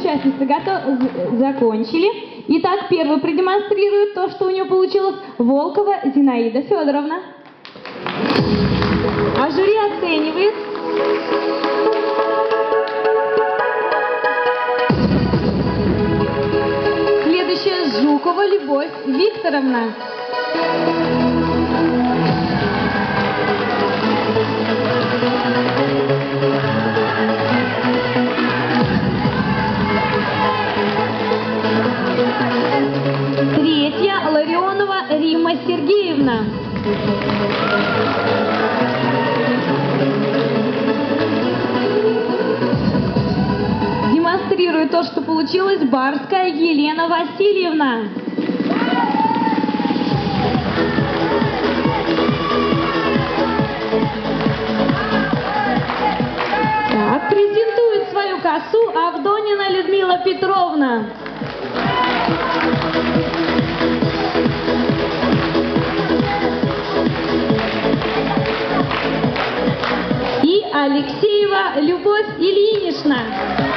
участницы готов... закончили. Итак, первый продемонстрирует то, что у нее получилось Волкова Зинаида Федоровна. А жюри оценивает. Следующая Жукова Любовь Викторовна. Римма Сергеевна. Демонстрирует то, что получилось Барская Елена Васильевна. Так, презентует свою косу Авдонина Людмила Петровна. Алексеева Любовь Ильинична.